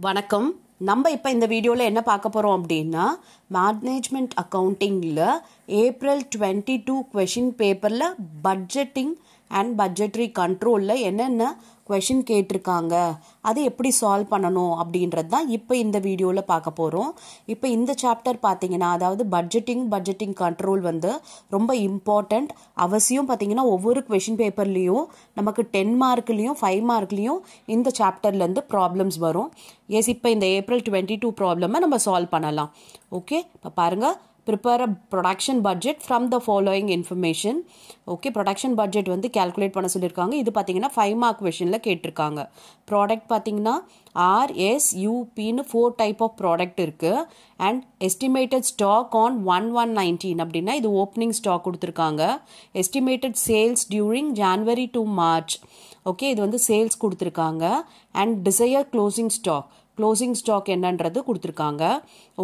வணக்கம். நம்ம இப்போ இந்த வீடியோவில் என்ன பார்க்க போகிறோம் அப்படின்னா மேனேஜ்மெண்ட் அக்கௌண்டிங்கில் ஏப்ரல் டுவெண்ட்டி டூ கொஷின் பேப்பரில் பட்ஜெட்டிங் அண்ட் பட்ஜெட்ரி கண்ட்ரோலில் என்னென்ன கொஷின் கேட்டிருக்காங்க? அதை எப்படி சால்வ் பண்ணணும் அப்படின்றது தான் இப்போ இந்த வீடியோவில் பார்க்க போகிறோம் இப்போ இந்த சாப்டர் பார்த்தீங்கன்னா அதாவது பட்ஜெட்டிங் பட்ஜெட்டிங் கண்ட்ரோல் வந்து ரொம்ப இம்பார்ட்டண்ட் அவசியம் பார்த்தீங்கன்னா ஒவ்வொரு கொஷின் பேப்பர்லேயும் நமக்கு டென் மார்க்லேயும் ஃபைவ் மார்க்லேயும் இந்த சாப்டர்லேருந்து ப்ராப்ளம்ஸ் வரும். எஸ் இப்போ இந்த ஏப்ரல் டுவெண்ட்டி டூ ப்ராப்ளமை நம்ம சால்வ் பண்ணலாம். ஓகே இப்போ பாருங்கள் prepare a production budget from the following information okay production budget வந்து கேல்குலேட் பண்ண சொல்லியிருக்காங்க. இது பார்த்தீங்கன்னா ஃபைவ் மார்க் கொஷனில் கேட்டிருக்காங்க. ப்ராடக்ட் பார்த்தீங்கன்னா ஆர்எஸ்யூபின்னு ஃபோர் டைப் ஆஃப் ப்ராடக்ட் இருக்குது and estimated stock on one one nineteen அப்படின்னா இது ஓப்பனிங் ஸ்டாக் கொடுத்துருக்காங்க. Estimated sales during January to March okay இது வந்து சேல்ஸ் கொடுத்துருக்காங்க. And desire closing stock closing stock என்னன்றது கொடுத்துருக்காங்க.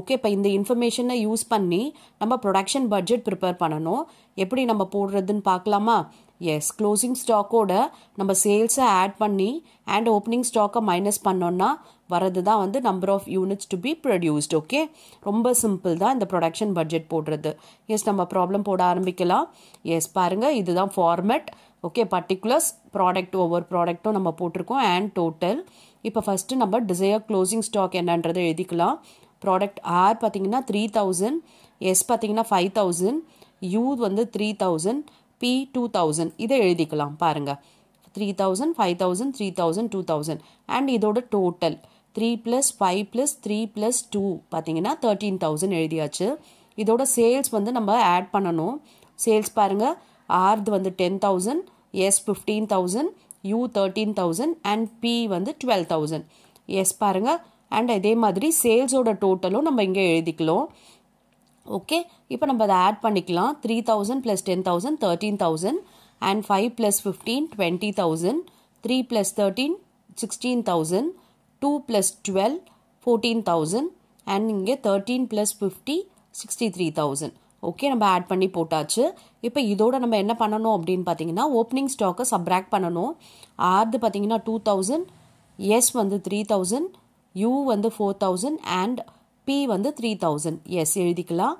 ஓகே இப்போ இந்த இன்ஃபர்மேஷனை யூஸ் பண்ணி நம்ம ப்ரொடக்ஷன் பட்ஜெட் ப்ரிப்பேர் பண்ணணும். எப்படி நம்ம போடுறதுன்னு பார்க்கலாமா? எஸ் க்ளோசிங் ஸ்டாக்கோட நம்ம சேல்ஸை ஆட் பண்ணி அண்ட் ஓப்பனிங் ஸ்டாக்கை மைனஸ் பண்ணோன்னா வரது தான் வந்து number of units to be produced okay ரொம்ப சிம்பிள் தான் இந்த ப்ரொடக்ஷன் பட்ஜெட் போடுறது. எஸ் நம்ம ப்ராப்ளம் போட ஆரம்பிக்கலாம். எஸ் பாருங்கள் இதுதான் ஃபார்மேட் ஓகே பர்டிகுலர்ஸ் ப்ராடக்ட் ஒவ்வொரு ப்ராடக்ட்டும் நம்ம போட்டிருக்கோம் அண்ட் டோட்டல் இப்போ ஃபஸ்ட்டு நம்ம டிசையர் க்ளோசிங் ஸ்டாக் என்னன்றதை எழுதிக்கலாம். ப்ராடக்ட் ஆர் பார்த்தீங்கன்னா த்ரீ தௌசண்ட் எஸ் பார்த்தீங்கன்னா ஃபைவ் தௌசண்ட் யூ வந்து three thousand P two thousand இதை எழுதிக்கலாம் பாருங்கள் three thousand five thousand three thousand two thousand and இதோட total three plus five plus three plus two பார்த்தீங்கன்னா தேர்ட்டீன் தௌசண்ட் எழுதியாச்சு. இதோட சேல்ஸ் வந்து நம்ம ஆட் பண்ணணும். சேல்ஸ் பாருங்கள் ஆர்து வந்து ten thousand S fifteen thousand U thirteen thousand and P வந்து டுவெல் தௌசண்ட் எஸ் பாருங்கள் அண்ட் இதே மாதிரி சேல்ஸோட டோட்டலும் நம்ம இங்கே எழுதிக்கலாம். ஓகே இப்போ நம்ம அதை ஆட் பண்ணிக்கலாம். Three thousand plus ten thousand thirteen thousand and five plus fifteen twenty thousand three plus thirteen sixteen thousand two plus twelve fourteen thousand and இங்கே thirteen plus fifty sixty three thousand okay நம்ம add பண்ணி போட்டாச்சு. இப்போ இதோட நம்ம என்ன பண்ணணும் அப்படின்னு பார்த்தீங்கன்னா ஓப்பனிங் ஸ்டாக்கை சப்ராக்ட் பண்ணணும். ஆர்து பார்த்தீங்கன்னா டூ தௌசண்ட் எஸ் வந்து த்ரீ தௌசண்ட் யூ வந்து ஃபோர் தௌசண்ட் அண்ட் பி வந்து த்ரீ தௌசண்ட் எஸ் எழுதிக்கலாம்.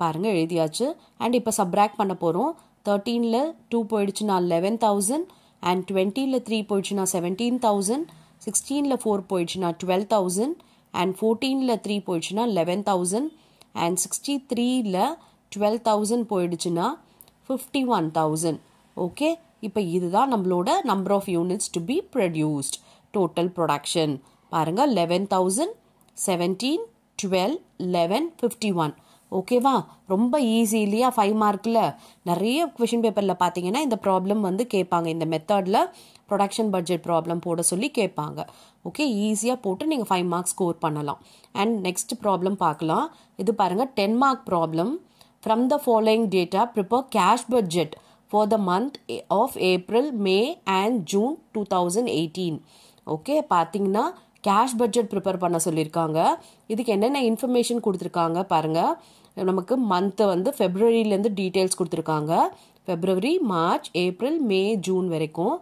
பாருங்கள் எழுதியாச்சு. அண்ட் இப்போ சப்ராக்ட் பண்ண போகிறோம் தேர்ட்டீனில் டூ போயிடுச்சுன்னா லெவன் தௌசண்ட் அண்ட் டுவெண்ட்டியில் த்ரீ போயிடுச்சுன்னா செவன்டீன் தௌசண்ட் சிக்ஸ்டீனில் ஃபோர் போயிடுச்சுன்னா டுவெல் தௌசண்ட் அண்ட் ஃபோர்டீனில் த்ரீ போயிடுச்சுன்னா லெவன் தௌசண்ட் அண்ட் சிக்ஸ்டி த்ரீயில் டுவெல் தௌசண்ட் போயிடுச்சுன்னா ஃபிஃப்டி ஒன் தௌசண்ட் ஓகே இப்போ இதுதான் நம்மளோட number of units to be produced total production பாருங்கள் eleven thousand seventeen twelve eleven fifty one ஓகேவா ரொம்ப ஈஸி இல்லையா? ஃபைவ் மார்க்கில் நிறைய கொஷின் பேப்பரில் பார்த்தீங்கன்னா இந்த ப்ராப்ளம் வந்து கேட்பாங்க. இந்த மெத்தடில் ப்ரொடக்ஷன் பட்ஜெட் ப்ராப்ளம் போட சொல்லி கேட்பாங்க. ஓகே ஈஸியாக போட்டு நீங்கள் ஃபைவ் மார்க்ஸ் ஸ்கோர் பண்ணலாம். அண்ட் நெக்ஸ்ட் ப்ராப்ளம் பார்க்கலாம். இது பாருங்கள் ten mark problem from the following data prepare cash budget for the month of April May and June two thousand eighteen okay பார்த்தீங்கன்னா கேஷ் பட்ஜெட் ப்ரிப்பேர் பண்ண சொல்லியிருக்காங்க. இதுக்கு என்னென்ன information கொடுத்துருக்காங்க பாருங்கள் நமக்கு மந்த்து வந்து ஃபெப்ரவரியிலேருந்து டீட்டெயில்ஸ் கொடுத்துருக்காங்க. February March April May June வரைக்கும்.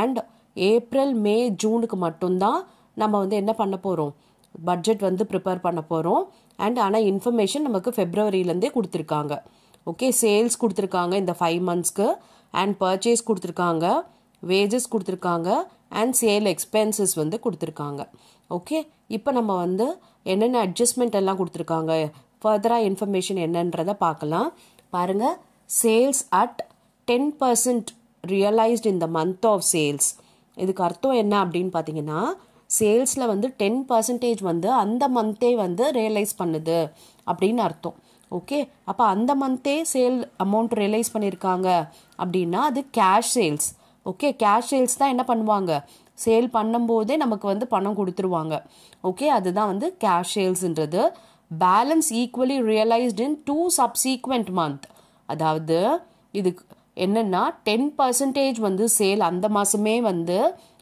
அண்ட் ஏப்ரல் மே ஜூனுக்கு மட்டும்தான் நம்ம வந்து என்ன பண்ண போகிறோம் பட்ஜெட் வந்து ப்ரிப்பேர் பண்ண போகிறோம் அண்ட் ஆனால் இன்ஃபர்மேஷன் நமக்கு ஃபெப்ரவரியிலேருந்தே கொடுத்துருக்காங்க. ஓகே சேல்ஸ் கொடுத்துருக்காங்க இந்த ஃபைவ் மந்த்ஸ்க்கு அண்ட் பர்ச்சேஸ் கொடுத்துருக்காங்க வேஜஸ் கொடுத்துருக்காங்க அண்ட் சேல் எக்ஸ்பென்சஸ் வந்து கொடுத்துருக்காங்க. ஓகே இப்போ நம்ம வந்து என்னென்ன அட்ஜஸ்ட்மெண்ட் எல்லாம் கொடுத்துருக்காங்க? ஃபர்தராக இன்ஃபர்மேஷன் என்னன்றதை பார்க்கலாம். பாருங்கள் sales at ten percent realised in the month of sales இதுக்கு அர்த்தம் என்ன அப்படின்னு பார்த்தீங்கன்னா சேல்ஸில் வந்து டென் பர்சன்டேஜ் வந்து அந்த மந்த்தே வந்து ரியலைஸ் பண்ணுது அப்படின்னு அர்த்தம். ஓகே அப்போ அந்த மந்த்தே சேல் அமௌண்ட் ரியலைஸ் பண்ணியிருக்காங்க அப்படின்னா அது cash sales okay cash sales தான் என்ன பண்ணுவாங்க? சேல் பண்ணும்போதே நமக்கு வந்து பணம் கொடுத்துருவாங்க. ஓகே அதுதான் வந்து cash சேல்ஸ்ன்றது balance equally realised in two subsequent month அதாவது இதுக்கு என்னென்னா டென் பர்சன்டேஜ் வந்து சேல் அந்த மாதமே வந்து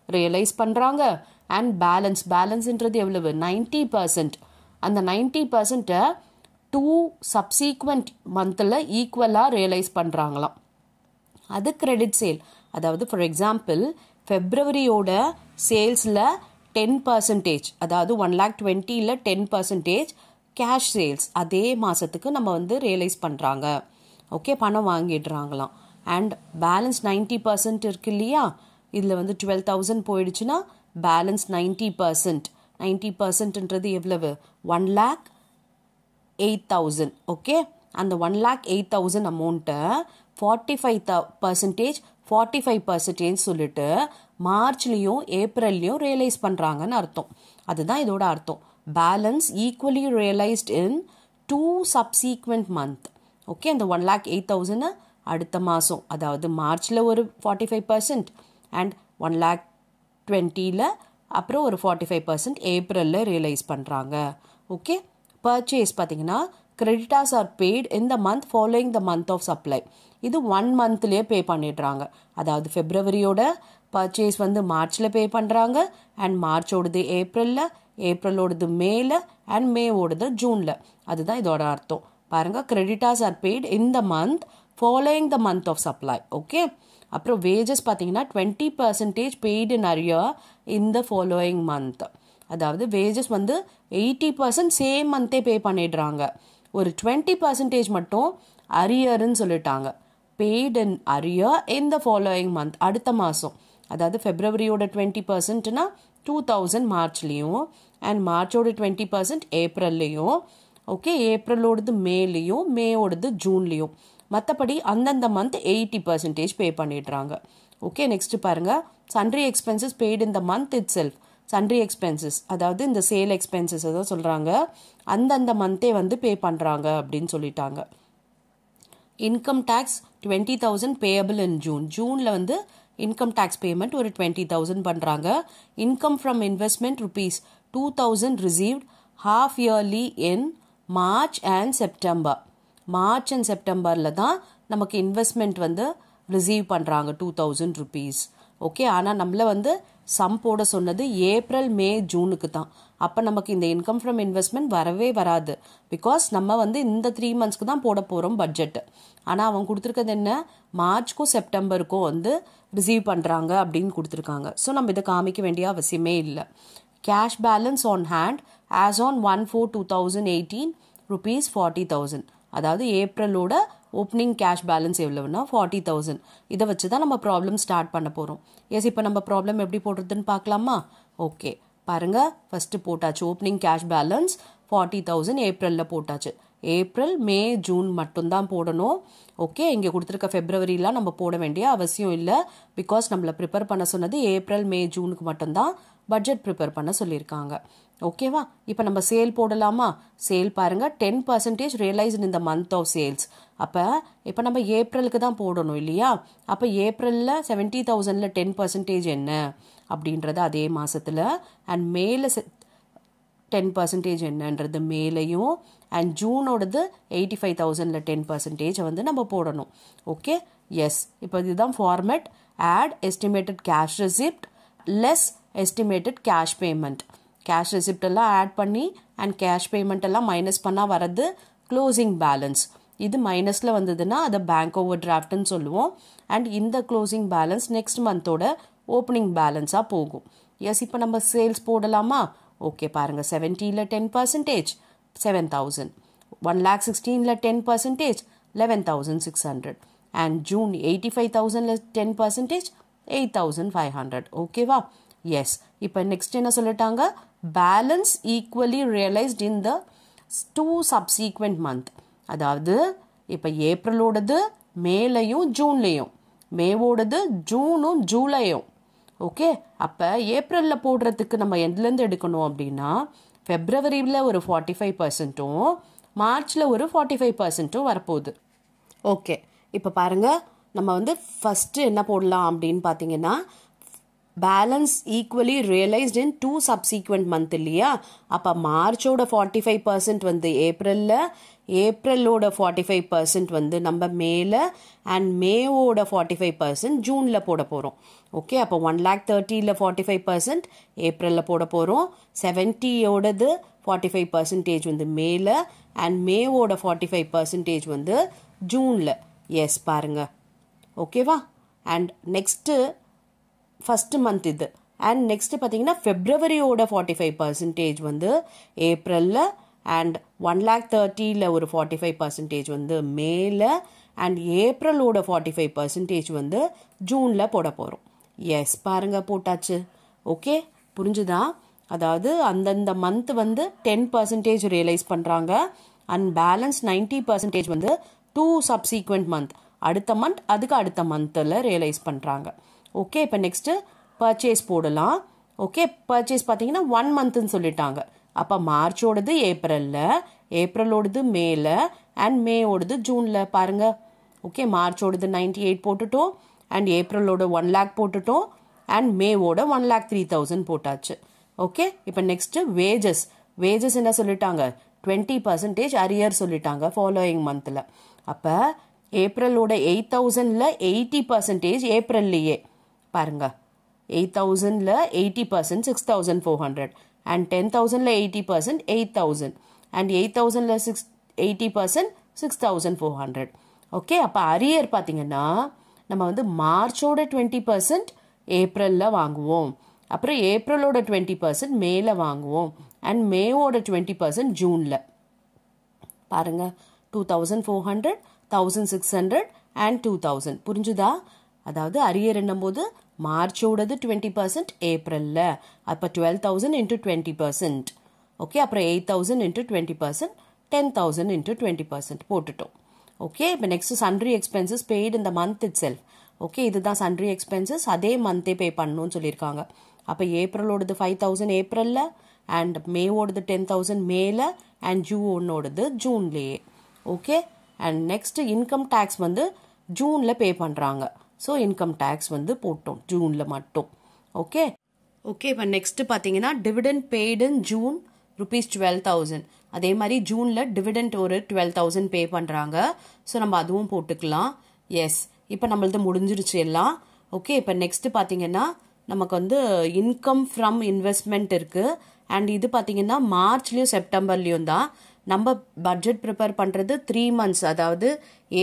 ரியலைஸ் பண்ணுறாங்க அண்ட் பேலன்ஸ் பேலன்ஸ்ன்றது எவ்வளவு? நைன்டி பர்சன்ட் அந்த நைன்டி பர்சன்ட்டை டூ சப்சீக்வெண்ட் மந்தில் ஈக்குவலாக ரியலைஸ் பண்ணுறாங்களாம் அது கிரெடிட் சேல் அதாவது ஃபார் எக்ஸாம்பிள் ஃபெப்ரவரியோட சேல்ஸில் டென் பர்சன்டேஜ் அதாவது ஒன் லேக் டுவெண்ட்டியில் டென் பர்சன்டேஜ் கேஷ் சேல்ஸ் அதே மாதத்துக்கு நம்ம வந்து ரியலைஸ் பண்ணுறாங்க ஓகே பணம் வாங்கிடுறாங்களாம். அண்ட் பேலன்ஸ் நைன்ட்டி பர்சன்ட் இருக்கு இல்லையா? இதில் வந்து டுவெல் தௌசண்ட் போயிடுச்சுன்னா பேலன்ஸ் நைன்ட்டி பர்சன்ட் நைன்ட்டி பர்சன்ட்ன்றது எவ்வளவு? One lakh eight thousand okay அந்த ஒன் லேக் எயிட் தௌசண்ட் அமௌண்ட்டை forty five the percentage forty five percentage சொல்லிட்டு மார்ச்லேயும் ஏப்ரல்லையும் ரியலைஸ் பண்ணுறாங்கன்னு அர்த்தம். அதுதான் இதோட அர்த்தம். Balance equally realised in two subsequent month okay அந்த ஒன் லேக் எயிட் தௌசண்ட் அடுத்த மாதம் அதாவது மார்ச்சில் ஒரு forty five percent and one lakh டுவெண்ட்டியில் அப்புறம் ஒரு ஃபார்ட்டி ஃபைவ் பர்சன்ட் ஏப்ரலில் ரியலைஸ் பண்ணுறாங்க ஓகே பர்ச்சேஸ் பார்த்தீங்கன்னா கிரெடிட்டாஸ் ஆர் பெய்ட் இந்த month following the month of supply இது ஒன் மந்த்லேயே பே பண்ணிடுறாங்க. அதாவது ஃபெப்ரவரியோட பர்ச்சேஸ் வந்து மார்ச்சில் பே பண்ணுறாங்க அண்ட் மார்ச்சோடது ஏப்ரலில் ஏப்ரலோடது மேல அண்ட் மேவோடது ஜூனில் அதுதான் இதோட அர்த்தம். பாருங்க கிரெடிட்டாஸ் ஆர் பெய்ட் இந்த month following the month of supply okay அப்புறம் வேஜஸ் பார்த்தீங்கன்னா twenty percentage paid in arrear in the following month அதாவது வேஜஸ் வந்து எயிட்டி பர்சன்ட் சேம் மந்த்தே பே பண்ணிடுறாங்க. ஒரு டுவெண்ட்டி பர்சன்டேஜ் மட்டும் அரியர்னு சொல்லிட்டாங்க. Paid in arrear in the following month அடுத்த மாதம் அதாவது ஃபெப்ரவரியோட டுவெண்ட்டி பர்சன்ட்னா டூ தௌசண்ட் மார்ச்லேயும் அண்ட் மார்ச்சோட டுவெண்ட்டி பர்சன்ட் ஏப்ரல்லையும் ஓகே ஏப்ரலோடது மேலேயும் மேயோடது ஜூன்லேயும் மற்றபடி அந்தந்த மந்த் எயிட்டி பர்சன்டேஜ் பே பண்ணிடுறாங்க. ஓகே நெக்ஸ்ட் பாருங்க. சன்ட்ரி எக்ஸ்பென்சஸ் பெய்டு இந்த month itself sundry expenses அதாவது இந்த சேல் எக்ஸ்பென்சஸ் தான் சொல்கிறாங்க அந்தந்த மந்தே வந்து பே பண்ணுறாங்க அப்படின்னு சொல்லிட்டாங்க. Income tax twenty thousand payable in June ஜூனில் வந்து இன்கம் டேக்ஸ் பேமெண்ட் ஒரு டுவெண்ட்டி தௌசண்ட் பண்ணுறாங்க income from investment rupees two thousand received half yearly in March and September March and செப்டம்பரில் தான் நமக்கு இன்வெஸ்ட்மெண்ட் வந்து ரிசீவ் பண்ணுறாங்க டூ தௌசண்ட் ருபீஸ் ஓகே ஆனால் நம்மள வந்து சம் போட சொன்னது ஏப்ரல் மே ஜூனுக்கு தான். அப்போ நமக்கு இந்த இன்கம் ஃப்ரம் இன்வெஸ்ட்மெண்ட் வரவே வராது. பிகாஸ் நம்ம வந்து இந்த த்ரீ மந்த்ஸ்க்கு தான் போட போகிறோம் பட்ஜெட் ஆனால் அவங்க கொடுத்துருக்கிறது என்ன? மார்ச்க்கும் செப்டம்பருக்கும் வந்து ரிசீவ் பண்ணுறாங்க அப்படின்னு கொடுத்துருக்காங்க. ஸோ நம்ம இதை காமிக்க வேண்டிய அவசியமே இல்லை. Cash balance on hand as on one four two thousand eighteen rupees forty thousand அதாவது ஏப்ரலோட ஓப்பனிங் கேஷ் பேலன்ஸ் எவ்வளோன்னா ஃபார்ட்டி தௌசண்ட் இதை வச்சு தான் நம்ம ப்ராப்ளம் ஸ்டார்ட் பண்ண போகிறோம் எஸ் இப்போ நம்ம ப்ராப்ளம் எப்படி போடுறதுன்னு பார்க்கலாமா? ஓகே பாருங்க ஃபஸ்ட்டு போட்டாச்சு. Opening cash balance forty thousand ஏப்ரலில் போட்டாச்சு. ஏப்ரல் மே ஜூன் மட்டும்தான் போடணும். ஓகே இங்கே கொடுத்துருக்க ஃபெப்ரவரிலாம் நம்ம போட வேண்டிய அவசியம் இல்லை. பிகாஸ் நம்மளை ப்ரிப்பேர் பண்ண சொன்னது ஏப்ரல் மே ஜூனுக்கு மட்டும்தான். பட்ஜெட் ப்ரிப்பேர் பண்ண சொல்லியிருக்காங்க. ஓகேவா இப்போ நம்ம சேல் போடலாமா? சேல் பாருங்க டென் பர்சன்டேஜ் ரியலைஸ் இந்த மந்த் ஆஃப் சேல்ஸ் அப்போ இப்போ நம்ம ஏப்ரலுக்கு தான் போடணும் இல்லையா? அப்போ ஏப்ரலில் செவன்ட்டி தௌசண்டில் டென் பர்சன்டேஜ் என்ன? அப்படின்றது அதே மாதத்தில் அண்ட் மேலே டென் பர்சன்டேஜ் என்னன்றது மேலேயும் அண்ட் ஜூனோடது எயிட்டி ஃபைவ் தௌசண்டில் டென் பர்சன்டேஜ் வந்து நம்ம போடணும். ஓகே எஸ் இப்போ இதுதான் format add estimated cash receipt less estimated cash payment cash ரெசிப்டெல்லாம் add பண்ணி அண்ட் கேஷ் பேமெண்ட் எல்லாம் மைனஸ் பண்ணால் வர்றது க்ளோசிங் பேலன்ஸ் இது மைனஸில் வந்ததுன்னா அதை பேங்க் ஓவர் டிராஃப்ட்னு சொல்லுவோம். அண்ட் இந்த க்ளோசிங் பேலன்ஸ் நெக்ஸ்ட் மந்தோட ஓப்பனிங் பேலன்ஸாக போகும். எஸ் இப்போ நம்ம சேல்ஸ் போடலாமா? ஓகே பாருங்கள் செவன்ட்டியில் ten percentage seven thousand one lakh சிக்ஸ்டீனில் ten percentage eleven thousand six hundred and June eighty five தௌசண்டில் ten percentage eight thousand five hundred ஓகேவா எஸ் இப்போ நெக்ஸ்ட் என்ன சொல்லிட்டாங்க? Balance equally realised in the two subsequent month அதாவது இப்போ ஏப்ரலோடது மேலையும் ஜூன்லேயும். மேவோடது ஜூனும் ஜூலையும். Okay அப்போ ஏப்ரலில் போடுறதுக்கு நம்ம எதுலேருந்து எடுக்கணும் அப்படின்னா ஃபெப்ரவரியில் ஒரு ஃபார்ட்டி ஃபைவ் பர்சன்ட்டும் மார்ச்சில் ஒரு ஃபார்ட்டி ஃபைவ் பர்சன்ட்டும் வரப்போகுது. ஓகே இப்போ பாருங்கள் நம்ம வந்து ஃபஸ்ட்டு என்ன போடலாம் அப்படின்னு பார்த்தீங்கன்னா balance equally realised in two subsequent month இல்லையா? அப்போ மார்ச்சோட ஃபார்ட்டி ஃபைவ் பர்சன்ட் வந்து ஏப்ரலில் ஏப்ரலோட ஃபார்ட்டி ஃபைவ் பர்சன்ட் வந்து நம்ம மேல அண்ட் மேவோட ஃபார்ட்டி ஃபைவ் பர்சன்ட் ஜூனில் போட போகிறோம் ஓகே அப்போ ஒன் லேக் தேர்ட்டியில் ஃபார்ட்டி ஃபைவ் பர்சன்ட் ஏப்ரலில் போட போகிறோம் செவன்ட்டியோடது ஃபார்ட்டி ஃபைவ் பர்சன்டேஜ் வந்து மேல அண்ட் மேவோட ஃபார்ட்டி ஃபைவ் பர்சன்டேஜ் வந்து ஜூனில் எஸ் பாருங்க. ஓகேவா அண்ட் நெக்ஸ்ட்டு ஃபஸ்ட்டு மந்த் இது. அண்ட் நெக்ஸ்ட்டு பார்த்தீங்கன்னா ஃபெப்ரவரியோட ஃபார்ட்டி ஃபைவ் பர்சன்டேஜ் வந்து ஏப்ரலில் அண்ட் ஒன் லேக் தேர்ட்டியில் ஒரு ஃபார்ட்டி ஃபைவ் பர்சன்டேஜ் வந்து மேல அண்ட் ஏப்ரலோட ஃபார்ட்டி ஃபைவ் பர்சன்டேஜ் வந்து ஜூனில் போட போகிறோம் எஸ் பாருங்க போட்டாச்சு. ஓகே புரிஞ்சுதா? அதாவது அந்தந்த மந்த் வந்து டென் பர்சன்டேஜ் ரியலைஸ் பண்ணுறாங்க அண்ட் பேலன்ஸ் நைன்டி பர்சன்டேஜ் வந்து டூ சப்சீக்வெண்ட் மந்த் அடுத்த மந்த் அதுக்கு அடுத்த மந்தில் ரியலைஸ் பண்ணுறாங்க ஓகே இப்போ நெக்ஸ்ட்டு பர்ச்சேஸ் போடலாம். ஓகே பர்ச்சேஸ் பார்த்தீங்கன்னா ஒன் மந்த்துன்னு சொல்லிட்டாங்க. அப்போ மார்ச்சோடது ஏப்ரலில் ஏப்ரலோடது மேல அண்ட் மேவோடது ஜூனில் பாருங்க. ஓகே மார்ச்சோடது நைன்டி எயிட் போட்டுட்டோம். அண்ட் ஏப்ரலோட ஒன் லேக் போட்டுட்டோம். அண்ட் மேவோட ஒன் லேக் த்ரீ தௌசண்ட் போட்டாச்சு. ஓகே இப்போ நெக்ஸ்ட்டு வேஜஸ் வேஜஸ் என்ன சொல்லிட்டாங்க? டுவெண்ட்டி பர்சன்டேஜ் அரியர் சொல்லிட்டாங்க ஃபாலோயிங் மந்தில் அப்போ ஏப்ரலோட எயிட் தௌசண்டில் எயிட்டி பர்சன்டேஜ் ஏப்ரல்லையே பாருங்க. Eight தௌசண்டில் eighty percent six thousand four hundred and ten தௌசண்டில் eighty percent eight thousand and eight தௌசண்டில் six eighty percent six thousand four hundred okay அப்போ அரியர் பார்த்தீங்கன்னா நம்ம வந்து மார்ச்சோட டுவெண்ட்டி பர்சன்ட் ஏப்ரலில் வாங்குவோம். அப்புறம் ஏப்ரலோட டுவெண்ட்டி பர்சன்ட் மேல வாங்குவோம். அண்ட் மேவோட டுவெண்ட்டி பர்சன்ட் ஜூனில். பாருங்க two thousand four hundred thousand six hundred and two thousand புரிஞ்சுதா? அதாவது அரியர் என்னும்போது மார்ச்சோடது டுவெண்ட்டி பர்சன்ட் ஏப்ரலில். அப்போ twelve thousand into twenty percent. Okay அப்புறம் eight thousand into twenty percent ten thousand into twenty percent போட்டுட்டோம். ஓகே இப்போ நெக்ஸ்ட் சன்ட்ரி எக்ஸ்பென்சஸ் பெய்டு இந்த மந்த் இட் செல்ஃப் ஓகே இதுதான் சன்ட்ரி எக்ஸ்பென்சஸ் அதே மந்தே பே பண்ணணும்னு சொல்லியிருக்காங்க. அப்போ ஏப்ரலோடது ஃபைவ் தௌசண்ட் ஏப்ரலில் அண்ட் மேவோடது டென் தௌசண்ட் மேல அண்ட் ஜூனோடது ஜூன்லேயே okay and next income tax வந்து ஜூனில் பே பண்ணுறாங்க ஸோ இன்கம் டேக்ஸ் வந்து போட்டோம் ஜூனில் மட்டும். ஓகே ஓகே இப்போ நெக்ஸ்ட்டு பார்த்தீங்கன்னா dividend paid June rupees twelve thousand அதே மாதிரி ஜூனில் டிவிடெண்ட் ஒரு டுவெல் தௌசண்ட் பே பண்ணுறாங்க ஸோ நம்ம அதுவும் போட்டுக்கலாம். எஸ் இப்போ நம்மளது முடிஞ்சிருச்சு எல்லாம். ஓகே இப்போ நெக்ஸ்ட் பார்த்தீங்கன்னா நமக்கு வந்து இன்கம் ஃப்ரம் இன்வெஸ்ட்மெண்ட் இருக்குது அண்ட் இது பார்த்தீங்கன்னா மார்ச்லேயும் செப்டம்பர்லேயும் தான். நம்ம பட்ஜெட் ப்ரிப்பேர் பண்ணுறது த்ரீ மந்த்ஸ் அதாவது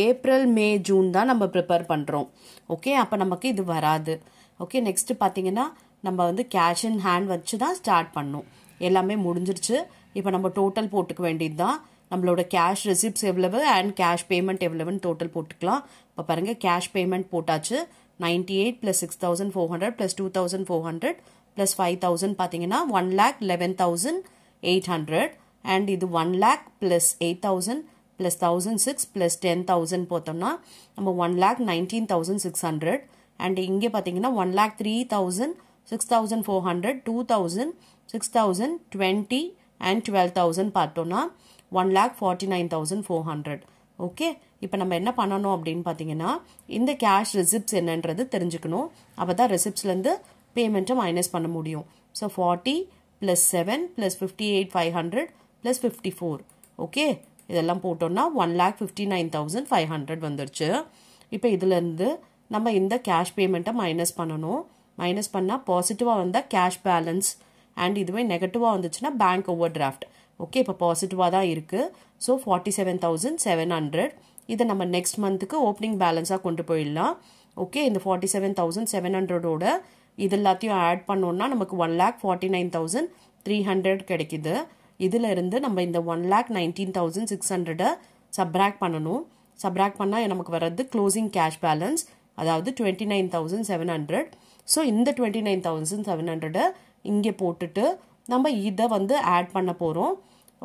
ஏப்ரல் மே ஜூன் தான் நம்ம ப்ரிப்பேர் பண்ணுறோம் ஓகே அப்போ நமக்கு இது வராது. ஓகே நெக்ஸ்ட்டு பார்த்தீங்கன்னா நம்ம வந்து கேஷ் இன் ஹேண்ட் வச்சு தான் ஸ்டார்ட் பண்ணோம். எல்லாமே முடிஞ்சிருச்சு. இப்போ நம்ம டோட்டல் போட்டுக்க வேண்டியது தான் நம்மளோட கேஷ் ரிசிப்ட்ஸ் எவ்வளவு அண்ட் கேஷ் பேமெண்ட் எவ்வளவுன்னு டோட்டல் போட்டுக்கலாம். இப்போ பாருங்கள் கேஷ் பேமெண்ட் போட்டாச்சு. Ninety eight plus six thousand four hundred plus two thousand four hundred plus five thousand பார்த்தீங்கன்னா one lakh eleven thousand eight hundred and இது one lakh plus eight thousand plus thousand six plus ten thousand போட்டோம்னா நம்ம one lakh nineteen thousand six hundred and இங்கே பார்த்தீங்கன்னா one lakh three thousand six thousand four hundred two thousand six thousand twenty and twelve thousand பார்த்தோன்னா one lakh forty nine thousand four hundred okay இப்போ நம்ம என்ன பண்ணணும் அப்படின்னு பார்த்தீங்கன்னா இந்த கேஷ் ரிசிப்ட்ஸ் என்னன்றது தெரிஞ்சுக்கணும். அப்போ தான் ரெசிப்ட்ஸ்லேருந்து பேமெண்ட்டை மைனஸ் பண்ண முடியும். So forty plus seven plus fifty eight five hundred plus fifty four okay இதெல்லாம் போட்டோம்னா one lakh fifty nine thousand five hundred வந்துருச்சு. இப்போ இதுலேருந்து நம்ம இந்த கேஷ் பேமெண்ட்டை மைனஸ் பண்ணணும். மைனஸ் பண்ணால் பாசிட்டிவாக வந்தால் கேஷ் பேலன்ஸ் அண்ட் இதுவே நெகட்டிவாக வந்துச்சுன்னா பேங்க் ஓவர் டிராஃப்ட் ஓகே இப்போ பாசிட்டிவாக தான் இருக்குது so forty seven thousand seven hundred இதை நம்ம நெக்ஸ்ட் மந்த்துக்கு ஓப்பனிங் பேலன்ஸாக கொண்டு போயிடலாம். ஓகே இந்த ஃபார்ட்டி செவன் தௌசண்ட் செவன் ஹண்ட்ரடோட இது எல்லாத்தையும் ஆட் பண்ணோன்னா நமக்கு one lakh forty nine thousand three hundred கிடைக்குது. இதில் இருந்து நம்ம இந்த one lakh nineteen thousand six ஹண்ட்ரடை subtract பண்ணணும். சப்ராக்ட் பண்ணால் நமக்கு வர்றது க்ளோசிங் கேஷ் பேலன்ஸ் அதாவது twenty nine thousand seven hundred so இந்த டுவெண்ட்டி நைன் தௌசண்ட் செவன் ஹண்ட்ரடை இங்கே போட்டுட்டு நம்ம இதை வந்து ஆட் பண்ண போகிறோம்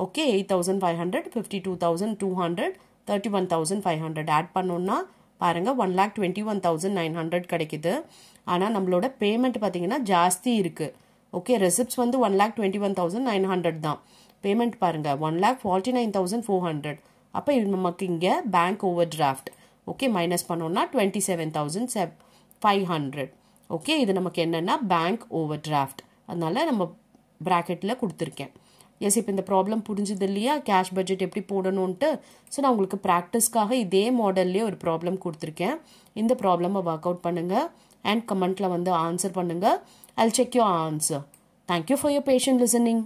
okay eight thousand five hundred fifty two thousand two hundred thirty one thousand five hundred add பண்ணோன்னா பாருங்கள் one lakh twenty one thousand nine hundred கிடைக்குது. ஆனால் நம்மளோட பேமெண்ட் பார்த்தீங்கன்னா ஜாஸ்தி இருக்குது ஓகே ரெசிப்ட்ஸ் வந்து one lakh twenty one thousand nine hundred தான். பேமெண்ட் பாருங்கள் one lakh forty nine thousand four hundred அப்போ இது நமக்கு இங்கே bank overdraft okay minus பண்ணோம்னா twenty seven thousand seven five hundred okay இது நமக்கு என்னென்னா பேங்க் ஓவர் டிராஃப்ட் அதனால நம்ம ப்ராக்கெட்டில் கொடுத்துருக்கேன். எஸ் இப்போ இந்த ப்ராப்ளம் புரிஞ்சுது இல்லையா? கேஷ் பட்ஜெட் எப்படி போடணுன்ட்டு ஸோ நான் உங்களுக்கு ப்ராக்டிஸ்க்காக இதே மாடல்லே ஒரு ப்ராப்ளம் கொடுத்துருக்கேன். இந்த ப்ராப்ளமை ஒர்க் அவுட் பண்ணுங்கள் அண்ட் கமெண்ட்டில் வந்து ஆன்சர் பண்ணுங்கள் I'll check you answer thank you for your patient listening